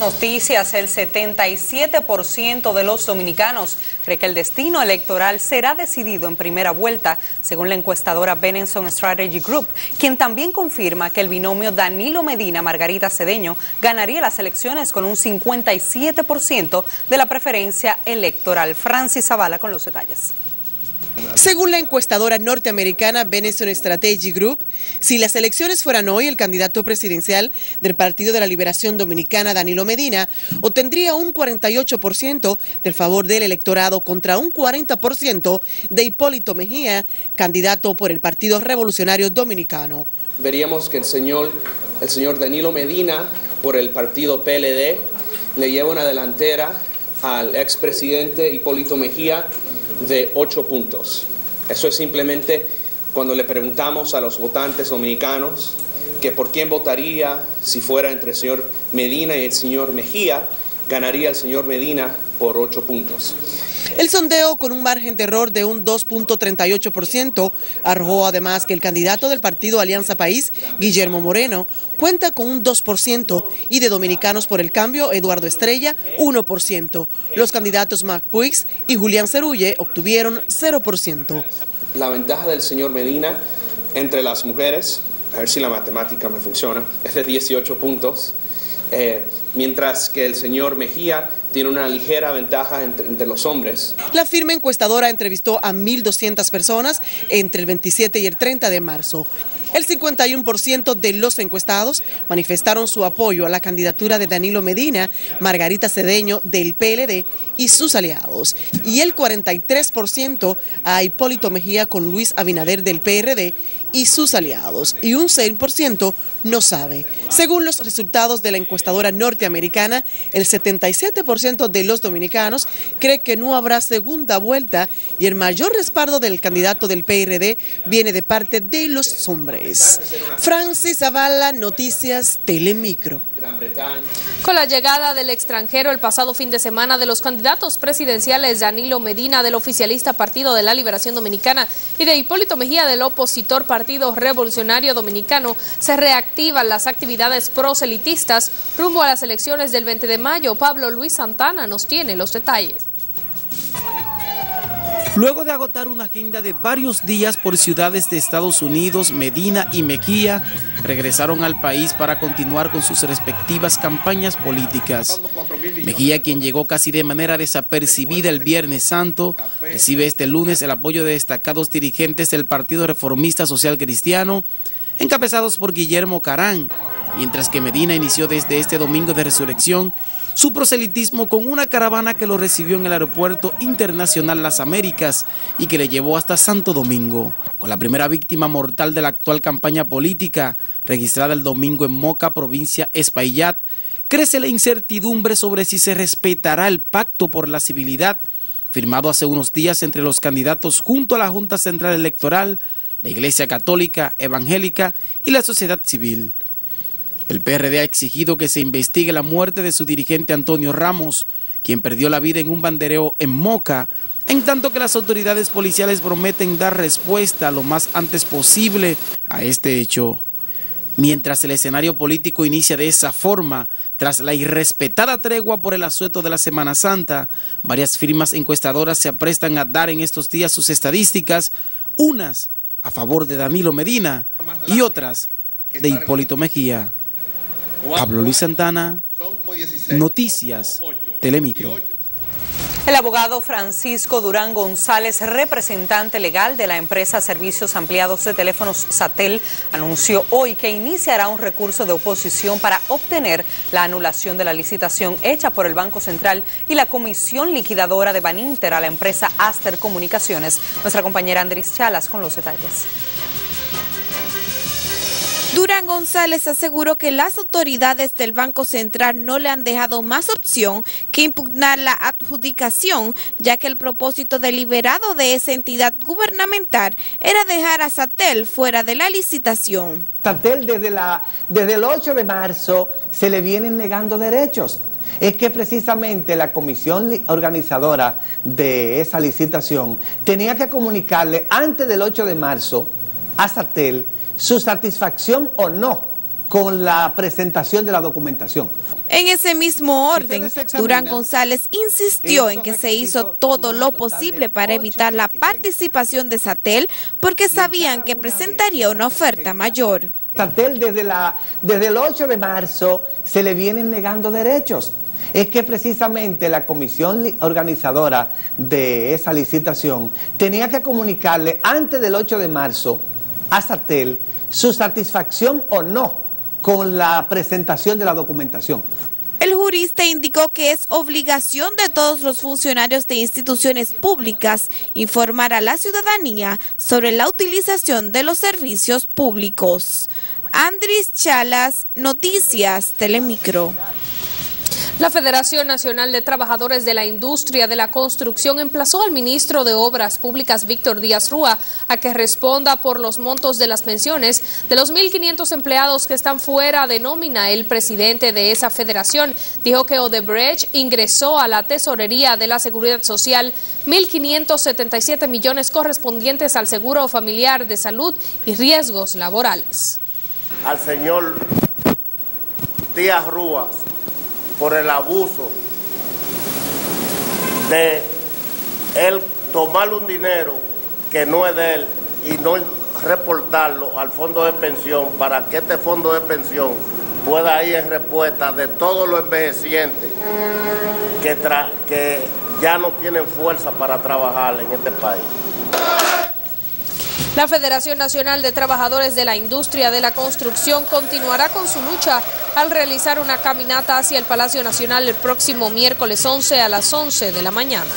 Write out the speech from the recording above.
Noticias, el 77% de los dominicanos cree que el destino electoral será decidido en primera vuelta, según la encuestadora Benenson Strategy Group, quien también confirma que el binomio Danilo Medina-Margarita Cedeño ganaría las elecciones con un 57% de la preferencia electoral. Francis Zavala con los detalles. Según la encuestadora norteamericana Benetton Strategy Group, si las elecciones fueran hoy, el candidato presidencial del Partido de la Liberación Dominicana, Danilo Medina, obtendría un 48% del favor del electorado contra un 40% de Hipólito Mejía, candidato por el Partido Revolucionario Dominicano. Veríamos que el señor, el señor Danilo Medina, por el partido PLD, le lleva una delantera al expresidente Hipólito Mejía de ocho puntos. Eso es simplemente cuando le preguntamos a los votantes dominicanos que por quién votaría si fuera entre el señor Medina y el señor Mejía, ganaría el señor Medina por ocho puntos. El sondeo, con un margen de error de un 2.38%, arrojó además que el candidato del partido Alianza País, Guillermo Moreno, cuenta con un 2% y de Dominicanos por el Cambio, Eduardo Estrella, 1%. Los candidatos Mac Puig y Julián Cerulle obtuvieron 0%. La ventaja del señor Medina entre las mujeres, a ver si la matemática me funciona, es de 18 puntos. Eh, mientras que el señor Mejía tiene una ligera ventaja entre, los hombres. La firma encuestadora entrevistó a 1.200 personas entre el 27 y el 30 de marzo. El 51% de los encuestados manifestaron su apoyo a la candidatura de Danilo Medina, Margarita Cedeño del PLD y sus aliados, y el 43% a Hipólito Mejía con Luis Abinader del PRD y sus aliados, y un 6% no sabe. Según los resultados de la encuestadora norteamericana, el 77% de los dominicanos cree que no habrá segunda vuelta y el mayor respaldo del candidato del PRD viene de parte de los hombres. Francis Zavala, Noticias Telemicro. Con la llegada del extranjero el pasado fin de semana de los candidatos presidenciales Danilo Medina del oficialista Partido de la Liberación Dominicana y de Hipólito Mejía del opositor Partido Revolucionario Dominicano, se reactivan las actividades proselitistas rumbo a las elecciones del 20 de mayo. Pablo Luis Santana nos tiene los detalles. Luego de agotar una agenda de varios días por ciudades de Estados Unidos, Medina y Mejía, regresaron al país para continuar con sus respectivas campañas políticas. Mejía, quien llegó casi de manera desapercibida el Viernes Santo, recibe este lunes el apoyo de destacados dirigentes del Partido Reformista Social Cristiano, encabezados por Guillermo Carán, mientras que Medina inició desde este domingo de resurrección su proselitismo con una caravana que lo recibió en el Aeropuerto Internacional Las Américas y que le llevó hasta Santo Domingo. Con la primera víctima mortal de la actual campaña política, registrada el domingo en Moca, provincia Espaillat, crece la incertidumbre sobre si se respetará el pacto por la civilidad firmado hace unos días entre los candidatos junto a la Junta Central Electoral, la Iglesia Católica, Evangélica y la sociedad civil. El PRD ha exigido que se investigue la muerte de su dirigente Antonio Ramos, quien perdió la vida en un bandereo en Moca, en tanto que las autoridades policiales prometen dar respuesta lo más antes posible a este hecho. Mientras el escenario político inicia de esa forma, tras la irrespetada tregua por el asueto de la Semana Santa, varias firmas encuestadoras se aprestan a dar en estos días sus estadísticas, unas a favor de Danilo Medina y otras de Hipólito Mejía. Pablo Luis Santana, Noticias, Telemicro. El abogado Francisco Durán González, representante legal de la empresa Servicios Ampliados de Teléfonos Satel, anunció hoy que iniciará un recurso de oposición para obtener la anulación de la licitación hecha por el Banco Central y la Comisión Liquidadora de Baninter a la empresa Aster Comunicaciones. Nuestra compañera Andrés Chalas con los detalles. Durán González aseguró que las autoridades del Banco Central no le han dejado más opción que impugnar la adjudicación, ya que el propósito deliberado de esa entidad gubernamental era dejar a Satel fuera de la licitación. Satel desde, el 8 de marzo se le vienen negando derechos. Es que precisamente la comisión organizadora de esa licitación tenía que comunicarle antes del 8 de marzo a Satel su satisfacción o no con la presentación de la documentación. En ese mismo orden, Durán González insistió en que se hizo todo lo posible para evitar la participación de Satel porque sabían que presentaría una oferta mayor. Satel desde, la, desde el 8 de marzo se le vienen negando derechos. Es que precisamente la comisión organizadora de esa licitación tenía que comunicarle antes del 8 de marzo a Satel su satisfacción o no con la presentación de la documentación. El jurista indicó que es obligación de todos los funcionarios de instituciones públicas informar a la ciudadanía sobre la utilización de los servicios públicos. Andris Chalas, Noticias, Telemicro. La Federación Nacional de Trabajadores de la Industria de la Construcción emplazó al ministro de Obras Públicas, Víctor Díaz Rúa, a que responda por los montos de las pensiones de los 1.500 empleados que están fuera de nómina. El presidente de esa federación dijo que Odebrecht ingresó a la tesorería de la Seguridad Social 1.577 millones correspondientes al seguro familiar de salud y riesgos laborales. Al señor Díaz Rúa por el abuso de él tomar un dinero que no es de él y no reportarlo al fondo de pensión para que este fondo de pensión pueda ir en respuesta de todos los envejecientes que, que ya no tienen fuerza para trabajar en este país. La Federación Nacional de Trabajadores de la Industria de la Construcción continuará con su lucha al realizar una caminata hacia el Palacio Nacional el próximo miércoles 11 a las 11 de la mañana.